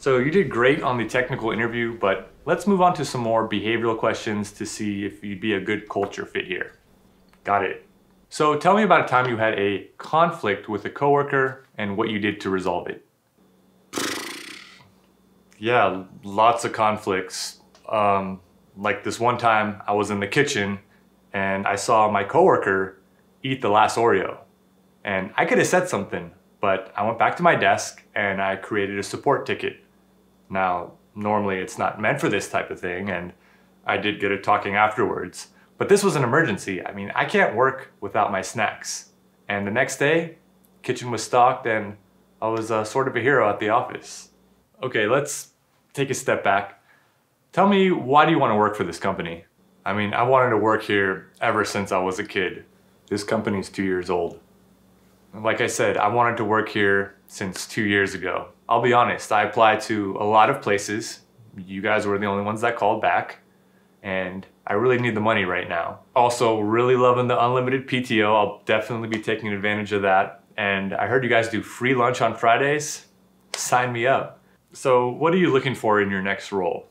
So you did great on the technical interview, but let's move on to some more behavioral questions to see if you'd be a good culture fit here. Got it. So tell me about a time you had a conflict with a coworker and what you did to resolve it. Yeah, lots of conflicts. Um, like this one time I was in the kitchen and I saw my coworker eat the last Oreo. And I could have said something, but I went back to my desk and I created a support ticket. Now, normally it's not meant for this type of thing, and I did get it talking afterwards. But this was an emergency. I mean, I can't work without my snacks. And the next day, kitchen was stocked and I was uh, sort of a hero at the office. Okay, let's take a step back. Tell me, why do you want to work for this company? I mean, I wanted to work here ever since I was a kid. This company's two years old. Like I said, I wanted to work here since two years ago. I'll be honest, I applied to a lot of places. You guys were the only ones that called back. And I really need the money right now. Also, really loving the unlimited PTO. I'll definitely be taking advantage of that. And I heard you guys do free lunch on Fridays. Sign me up. So, what are you looking for in your next role?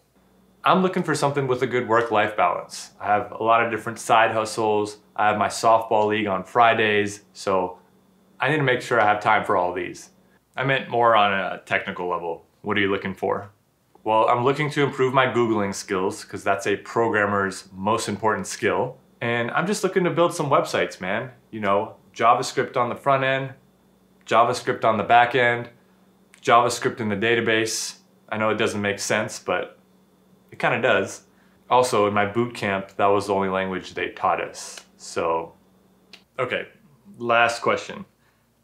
I'm looking for something with a good work-life balance. I have a lot of different side hustles. I have my softball league on Fridays, so I need to make sure I have time for all these. I meant more on a technical level. What are you looking for? Well, I'm looking to improve my Googling skills because that's a programmer's most important skill. And I'm just looking to build some websites, man. You know, JavaScript on the front end, JavaScript on the back end, JavaScript in the database. I know it doesn't make sense, but it kind of does. Also, in my boot camp, that was the only language they taught us. So, okay, last question.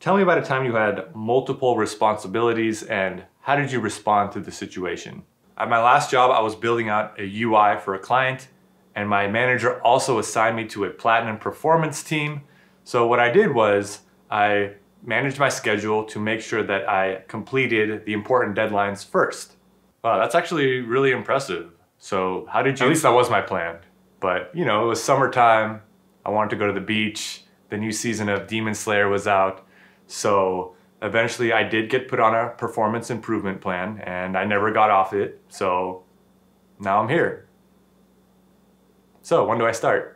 Tell me about a time you had multiple responsibilities and how did you respond to the situation? At my last job, I was building out a UI for a client and my manager also assigned me to a platinum performance team. So what I did was I managed my schedule to make sure that I completed the important deadlines first. Wow, that's actually really impressive. So how did you, at least that was my plan. But you know, it was summertime. I wanted to go to the beach. The new season of Demon Slayer was out. So eventually I did get put on a performance improvement plan and I never got off it. So now I'm here. So when do I start?